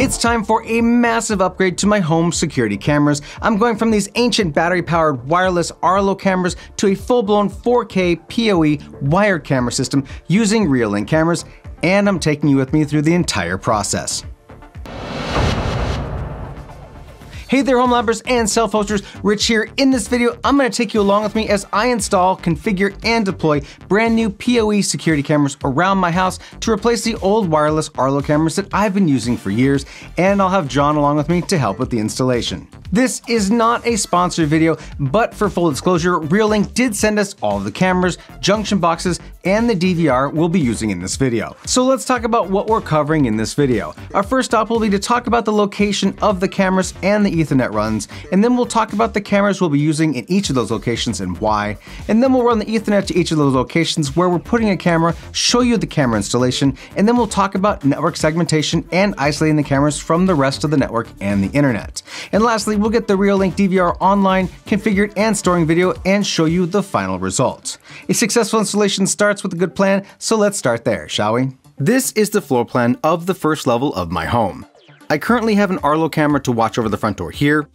It's time for a massive upgrade to my home security cameras. I'm going from these ancient battery powered wireless Arlo cameras to a full blown 4K PoE wired camera system using Reolink cameras, and I'm taking you with me through the entire process. Hey there home labbers and self-hosters, Rich here. In this video, I'm gonna take you along with me as I install, configure, and deploy brand new PoE security cameras around my house to replace the old wireless Arlo cameras that I've been using for years, and I'll have Jon along with me to help with the installation. This is not a sponsored video, but for full disclosure, Reolink did send us all the cameras, junction boxes, and the DVR we'll be using in this video. So let's talk about what we're covering in this video. Our first stop will be to talk about the location of the cameras and the Ethernet runs, and then we'll talk about the cameras we'll be using in each of those locations and why, and then we'll run the Ethernet to each of those locations where we're putting a camera, show you the camera installation, and then we'll talk about network segmentation and isolating the cameras from the rest of the network and the internet. And lastly, we'll get the Reolink DVR online, configured and storing video, and show you the final result. A successful installation starts with a good plan, so let's start there, shall we? This is the floor plan of the first level of my home. I currently have an Arlo camera to watch over the front door here,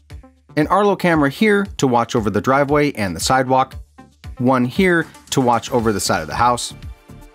an Arlo camera here to watch over the driveway and the sidewalk, one here to watch over the side of the house,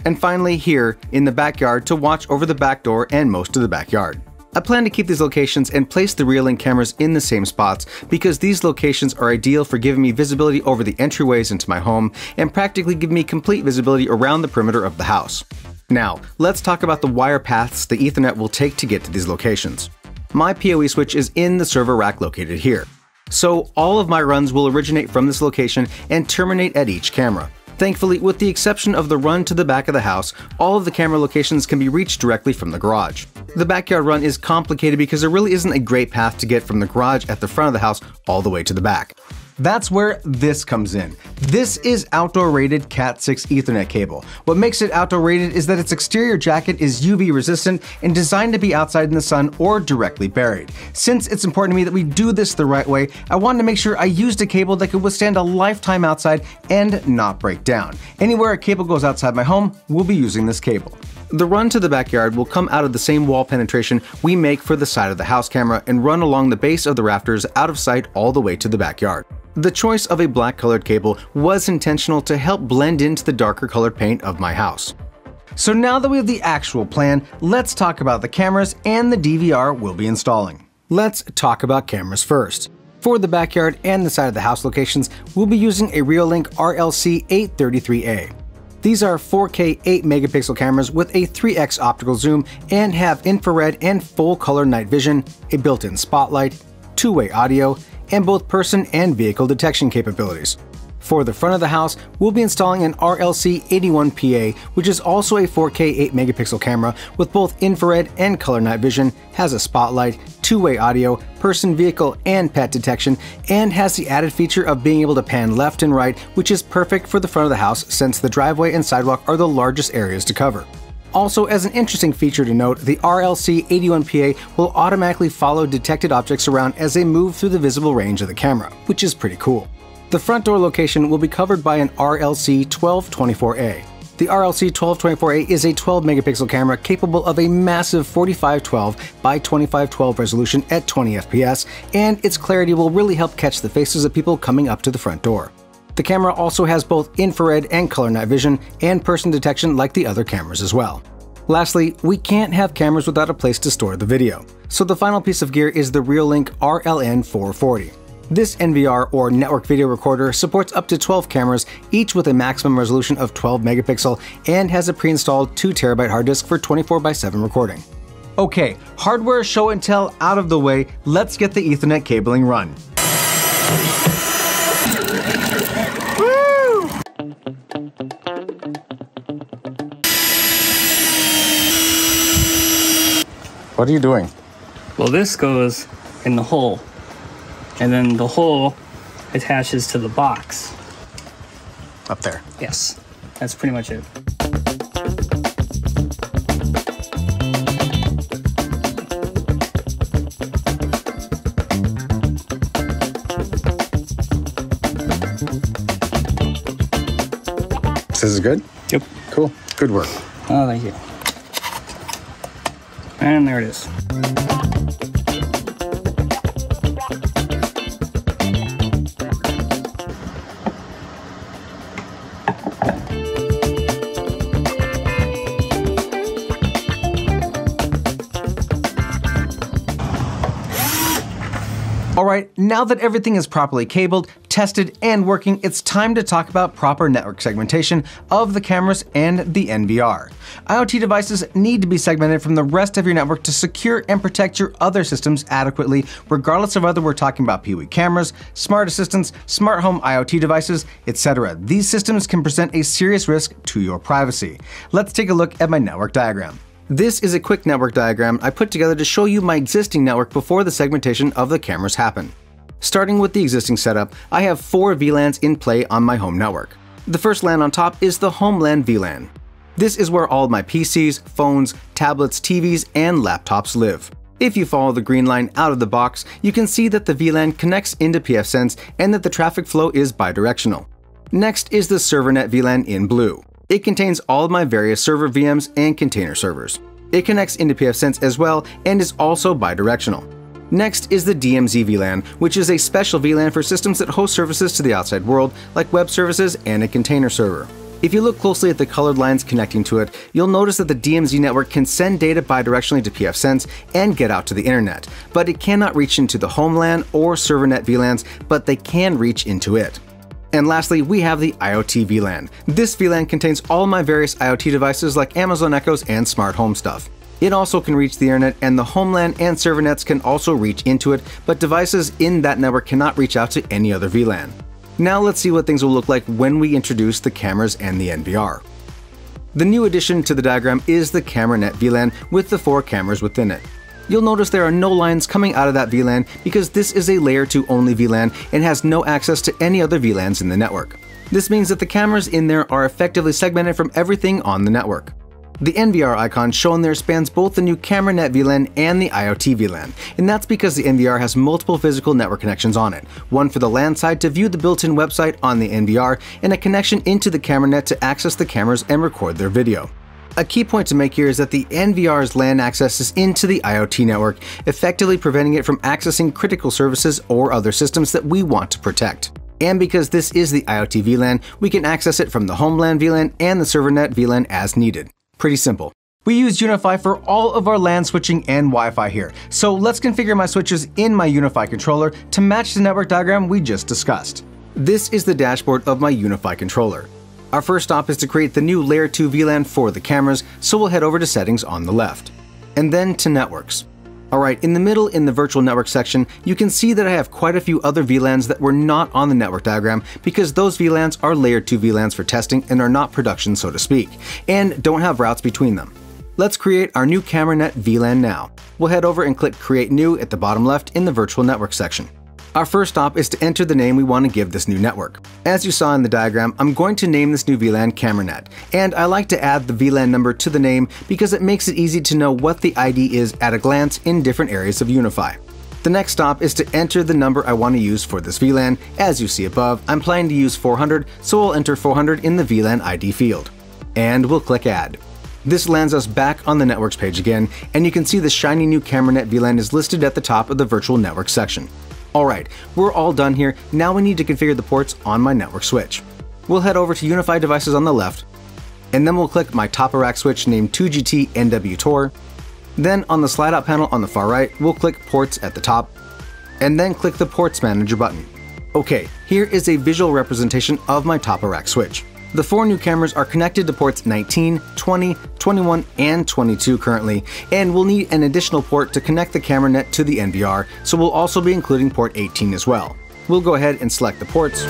and finally here in the backyard to watch over the back door and most of the backyard. I plan to keep these locations and place the Reolink cameras in the same spots because these locations are ideal for giving me visibility over the entryways into my home and practically give me complete visibility around the perimeter of the house. Now, let's talk about the wire paths the Ethernet will take to get to these locations. My PoE switch is in the server rack located here. So all of my runs will originate from this location and terminate at each camera. Thankfully, with the exception of the run to the back of the house, all of the camera locations can be reached directly from the garage. The backyard run is complicated because there really isn't a great path to get from the garage at the front of the house all the way to the back. That's where this comes in. This is outdoor rated Cat6 Ethernet cable. What makes it outdoor rated is that its exterior jacket is UV resistant and designed to be outside in the sun or directly buried. Since it's important to me that we do this the right way, I wanted to make sure I used a cable that could withstand a lifetime outside and not break down. Anywhere a cable goes outside my home, we'll be using this cable. The run to the backyard will come out of the same wall penetration we make for the side of the house camera and run along the base of the rafters out of sight all the way to the backyard. The choice of a black colored cable was intentional to help blend into the darker colored paint of my house. So now that we have the actual plan, let's talk about the cameras and the DVR we'll be installing. Let's talk about cameras first. For the backyard and the side of the house locations, we'll be using a Reolink RLC 833A. These are 4K 8 megapixel cameras with a 3x optical zoom and have infrared and full color night vision, a built-in spotlight, two-way audio, and both person and vehicle detection capabilities. For the front of the house, we'll be installing an RLC81PA, which is also a 4K 8 megapixel camera with both infrared and color night vision, has a spotlight, two-way audio, person, vehicle, and pet detection, and has the added feature of being able to pan left and right, which is perfect for the front of the house since the driveway and sidewalk are the largest areas to cover. Also, as an interesting feature to note, the RLC81PA will automatically follow detected objects around as they move through the visible range of the camera, which is pretty cool. The front door location will be covered by an RLC1224A. The RLC1224A is a 12 megapixel camera capable of a massive 4512 by 2512 resolution at 20 FPS, and its clarity will really help catch the faces of people coming up to the front door. The camera also has both infrared and color night vision and person detection like the other cameras as well. Lastly, we can't have cameras without a place to store the video. So the final piece of gear is the Reolink RLN440. This NVR or network video recorder supports up to 12 cameras, each with a maximum resolution of 12 megapixel, and has a pre-installed 2TB hard disk for 24x7 recording. Okay, hardware show and tell out of the way, let's get the Ethernet cabling run. What are you doing? Well, this goes in the hole, and then the hole attaches to the box. Up there. Yes, that's pretty much it. This is good? Yep. Cool. Good work. Oh, thank you. And there it is. Alright, now that everything is properly cabled, tested, and working, it's time to talk about proper network segmentation of the cameras and the NVR. IoT devices need to be segmented from the rest of your network to secure and protect your other systems adequately, regardless of whether we're talking about PoE cameras, smart assistants, smart home IoT devices, etc. These systems can present a serious risk to your privacy. Let's take a look at my network diagram. This is a quick network diagram I put together to show you my existing network before the segmentation of the cameras happen. Starting with the existing setup, I have four VLANs in play on my home network. The first LAN on top is the HomeLAN VLAN. This is where all my PCs, phones, tablets, TVs, and laptops live. If you follow the green line out of the box, you can see that the VLAN connects into pfSense and that the traffic flow is bidirectional. Next is the ServerNet VLAN in blue. It contains all of my various server VMs and container servers. It connects into pfSense as well and is also bidirectional. Next is the DMZ VLAN, which is a special VLAN for systems that host services to the outside world, like web services and a container server. If you look closely at the colored lines connecting to it, you'll notice that the DMZ network can send data bidirectionally to pfSense and get out to the internet, but it cannot reach into the HomeLAN or ServerNet VLANs, but they can reach into it. And lastly, we have the IoT VLAN. This VLAN contains all my various IoT devices like Amazon Echoes and smart home stuff. It also can reach the internet, and the HomeLAN and server nets can also reach into it, but devices in that network cannot reach out to any other VLAN. Now let's see what things will look like when we introduce the cameras and the NVR. The new addition to the diagram is the CameraNet VLAN with the four cameras within it you'll notice there are no lines coming out of that VLAN because this is a layer 2 only VLAN and has no access to any other VLANs in the network. This means that the cameras in there are effectively segmented from everything on the network. The NVR icon shown there spans both the new CameraNet VLAN and the IoT VLAN, and that's because the NVR has multiple physical network connections on it, one for the LAN side to view the built-in website on the NVR, and a connection into the CameraNet to access the cameras and record their video. A key point to make here is that the NVR's LAN accesses into the IoT network, effectively preventing it from accessing critical services or other systems that we want to protect. And because this is the IoT VLAN, we can access it from the HomeLAN VLAN and the ServerNet VLAN as needed. Pretty simple. We use UniFi for all of our LAN switching and Wi-Fi here, so let's configure my switches in my UniFi controller to match the network diagram we just discussed. This is the dashboard of my UniFi controller. Our first stop is to create the new Layer 2 VLAN for the cameras, so we'll head over to Settings on the left. And then to Networks. Alright, in the middle in the Virtual Network section, you can see that I have quite a few other VLANs that were not on the network diagram because those VLANs are Layer 2 VLANs for testing and are not production so to speak, and don't have routes between them. Let's create our new CameraNet VLAN now. We'll head over and click Create New at the bottom left in the Virtual Network section. Our first stop is to enter the name we want to give this new network. As you saw in the diagram, I'm going to name this new VLAN CameraNet, and I like to add the VLAN number to the name because it makes it easy to know what the ID is at a glance in different areas of UniFi. The next stop is to enter the number I want to use for this VLAN. As you see above, I'm planning to use 400, so I'll enter 400 in the VLAN ID field. And we'll click Add. This lands us back on the networks page again, and you can see the shiny new CameraNet VLAN is listed at the top of the virtual network section. Alright, we're all done here, now we need to configure the ports on my network switch. We'll head over to UniFi Devices on the left, and then we'll click my top rack switch named 2GT NW Tor. Then on the slide out panel on the far right, we'll click Ports at the top, and then click the Ports Manager button. Okay, here is a visual representation of my top rack switch. The four new cameras are connected to ports 19, 20, 21, and 22 currently, and we'll need an additional port to connect the camera net to the NVR, so we'll also be including port 18 as well. We'll go ahead and select the ports.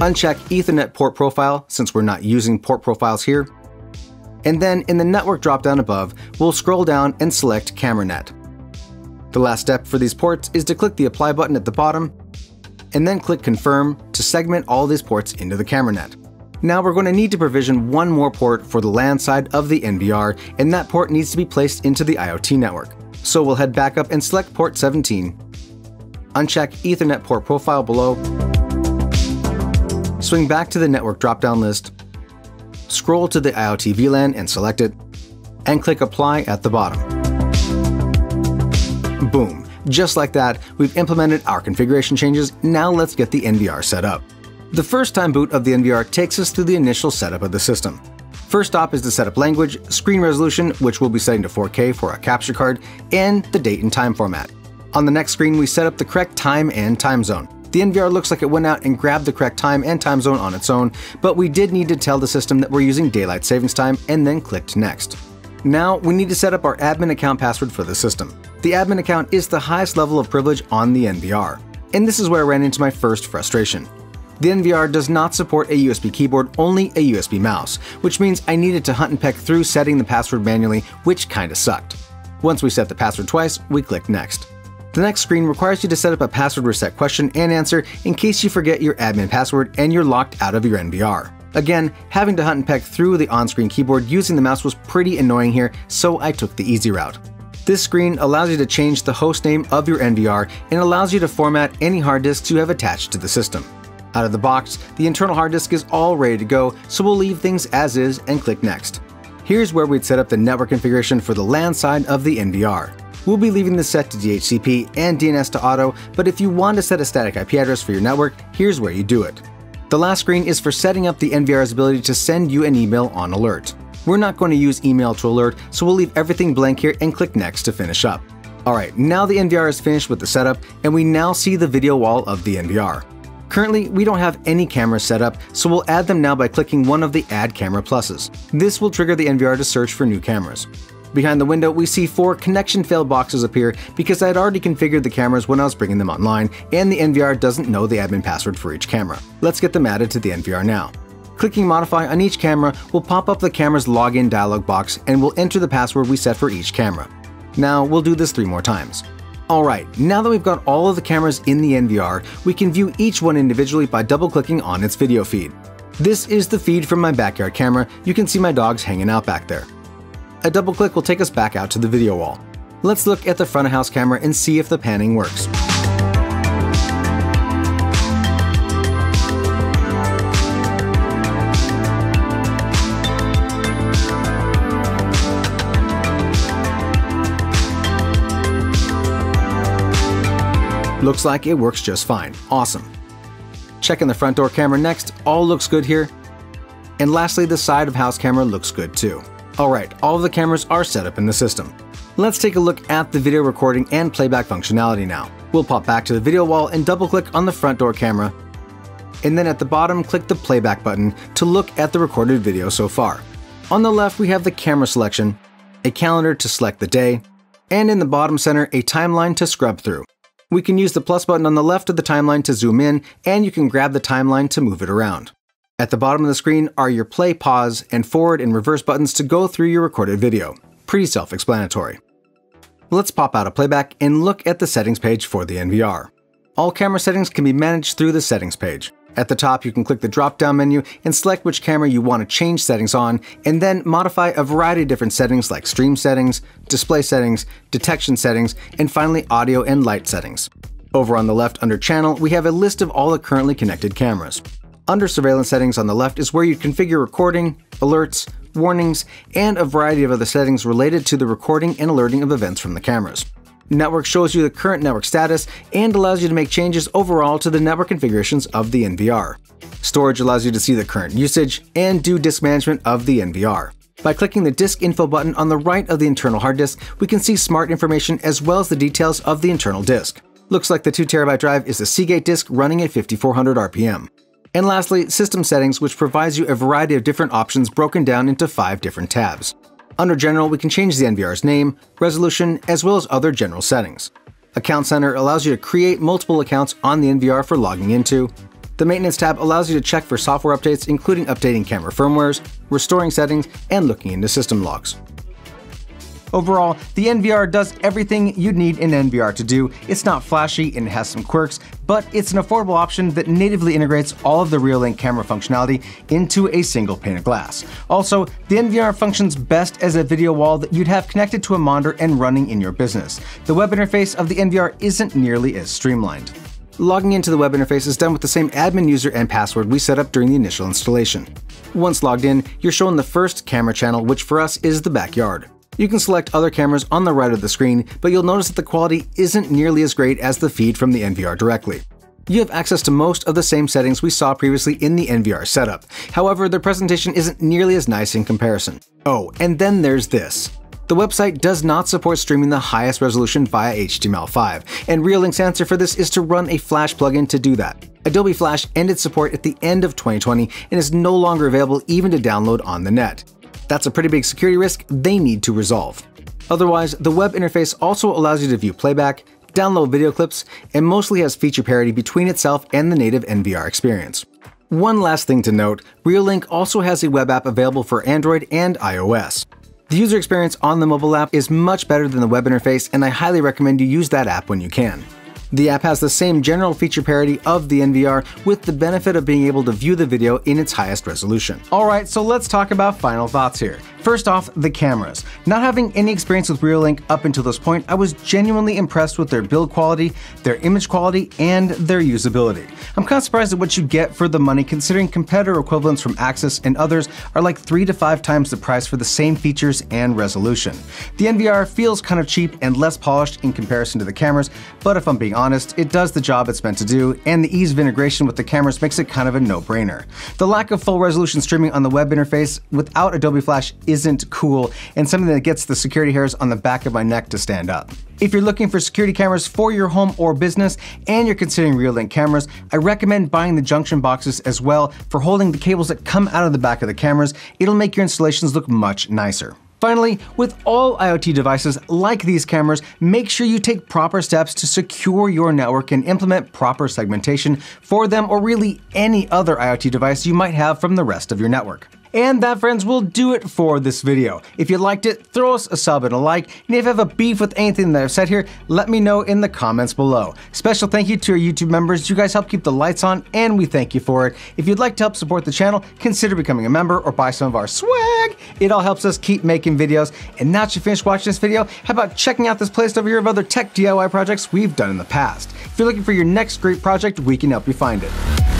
Uncheck Ethernet port profile since we're not using port profiles here. And then in the network dropdown above, we'll scroll down and select CameraNet. The last step for these ports is to click the Apply button at the bottom, and then click Confirm to segment all these ports into the camera net. Now we're going to need to provision one more port for the LAN side of the NVR, and that port needs to be placed into the IoT network. So we'll head back up and select port 17. Uncheck Ethernet port profile below. Swing back to the network drop-down list. Scroll to the IoT VLAN and select it, and click Apply at the bottom. Boom. Just like that, we've implemented our configuration changes, now let's get the NVR set up. The first time boot of the NVR takes us through the initial setup of the system. First stop is to set up language, screen resolution, which we'll be setting to 4K for our capture card, and the date and time format. On the next screen, we set up the correct time and time zone. The NVR looks like it went out and grabbed the correct time and time zone on its own, but we did need to tell the system that we're using daylight savings time and then clicked next. Now, we need to set up our admin account password for the system. The admin account is the highest level of privilege on the NVR. And this is where I ran into my first frustration. The NVR does not support a USB keyboard, only a USB mouse, which means I needed to hunt and peck through setting the password manually, which kinda sucked. Once we set the password twice, we click Next. The next screen requires you to set up a password reset question and answer in case you forget your admin password and you're locked out of your NVR. Again, having to hunt and peck through the on-screen keyboard using the mouse was pretty annoying here, so I took the easy route. This screen allows you to change the host name of your NVR and allows you to format any hard disks you have attached to the system. Out of the box, the internal hard disk is all ready to go, so we'll leave things as is and click Next. Here's where we'd set up the network configuration for the LAN side of the NVR. We'll be leaving this set to DHCP and DNS to auto, but if you want to set a static IP address for your network, here's where you do it. The last screen is for setting up the NVR's ability to send you an email on alert. We're not going to use email to alert, so we'll leave everything blank here and click next to finish up. Alright, now the NVR is finished with the setup, and we now see the video wall of the NVR. Currently, we don't have any cameras set up, so we'll add them now by clicking one of the Add Camera pluses. This will trigger the NVR to search for new cameras. Behind the window, we see four connection failed boxes appear because I had already configured the cameras when I was bringing them online, and the NVR doesn't know the admin password for each camera. Let's get them added to the NVR now. Clicking Modify on each camera will pop up the camera's login dialog box and we'll enter the password we set for each camera. Now, we'll do this three more times. Alright, now that we've got all of the cameras in the NVR, we can view each one individually by double-clicking on its video feed. This is the feed from my backyard camera, you can see my dogs hanging out back there. A double click will take us back out to the video wall. Let's look at the front of house camera and see if the panning works. Looks like it works just fine. Awesome. Checking the front door camera next, all looks good here. And lastly, the side of house camera looks good too. Alright, all of the cameras are set up in the system. Let's take a look at the video recording and playback functionality now. We'll pop back to the video wall and double click on the front door camera. And then at the bottom, click the playback button to look at the recorded video so far. On the left, we have the camera selection, a calendar to select the day, and in the bottom center, a timeline to scrub through. We can use the plus button on the left of the timeline to zoom in, and you can grab the timeline to move it around. At the bottom of the screen are your play, pause, and forward and reverse buttons to go through your recorded video. Pretty self-explanatory. Let's pop out of playback and look at the settings page for the NVR. All camera settings can be managed through the settings page. At the top, you can click the drop-down menu and select which camera you want to change settings on, and then modify a variety of different settings like stream settings, display settings, detection settings, and finally audio and light settings. Over on the left under channel, we have a list of all the currently connected cameras. Under surveillance settings on the left is where you configure recording, alerts, warnings, and a variety of other settings related to the recording and alerting of events from the cameras. Network shows you the current network status and allows you to make changes overall to the network configurations of the NVR. Storage allows you to see the current usage and do disk management of the NVR. By clicking the Disk Info button on the right of the internal hard disk, we can see smart information as well as the details of the internal disk. Looks like the 2TB drive is a Seagate disk running at 5400 RPM. And lastly, System Settings, which provides you a variety of different options broken down into five different tabs. Under General, we can change the NVR's name, resolution, as well as other general settings. Account Center allows you to create multiple accounts on the NVR for logging into. The Maintenance tab allows you to check for software updates, including updating camera firmwares, restoring settings, and looking into system logs. Overall, the NVR does everything you'd need an NVR to do. It's not flashy and it has some quirks, but it's an affordable option that natively integrates all of the Reolink camera functionality into a single pane of glass. Also, the NVR functions best as a video wall that you'd have connected to a monitor and running in your business. The web interface of the NVR isn't nearly as streamlined. Logging into the web interface is done with the same admin user and password we set up during the initial installation. Once logged in, you're shown the first camera channel, which for us is the backyard. You can select other cameras on the right of the screen, but you'll notice that the quality isn't nearly as great as the feed from the NVR directly. you have access to most of the same settings we saw previously in the NVR setup. However, the presentation isn't nearly as nice in comparison. Oh, and then there's this. The website does not support streaming the highest resolution via HTML5, and Reolink's answer for this is to run a Flash plugin to do that. Adobe Flash ended support at the end of 2020 and is no longer available even to download on the net. That's a pretty big security risk they need to resolve. Otherwise, the web interface also allows you to view playback, download video clips, and mostly has feature parity between itself and the native NVR experience. One last thing to note, Reolink also has a web app available for Android and iOS. The user experience on the mobile app is much better than the web interface, and I highly recommend you use that app when you can. The app has the same general feature parity of the NVR with the benefit of being able to view the video in its highest resolution. Alright, so let's talk about final thoughts here. First off, the cameras. Not having any experience with Reolink up until this point, I was genuinely impressed with their build quality, their image quality, and their usability. I'm kind of surprised at what you get for the money considering competitor equivalents from Axis and others are like 3 to 5 times the price for the same features and resolution. The NVR feels kind of cheap and less polished in comparison to the cameras, but if I'm being honest, it does the job it's meant to do, and the ease of integration with the cameras makes it kind of a no-brainer. The lack of full resolution streaming on the web interface without Adobe Flash isn't cool, and something that gets the security hairs on the back of my neck to stand up. If you're looking for security cameras for your home or business, and you're considering Reolink cameras, I recommend buying the junction boxes as well for holding the cables that come out of the back of the cameras. It'll make your installations look much nicer. Finally, with all IoT devices like these cameras, make sure you take proper steps to secure your network and implement proper segmentation for them or really any other IoT device you might have from the rest of your network. And that, friends, will do it for this video. If you liked it, throw us a sub and a like, and if you have a beef with anything that I've said here, let me know in the comments below. Special thank you to our YouTube members. You guys help keep the lights on, and we thank you for it. If you'd like to help support the channel, consider becoming a member or buy some of our swag. It all helps us keep making videos. And now that you finished watching this video, how about checking out this playlist over here of other tech DIY projects we've done in the past. If you're looking for your next great project, we can help you find it.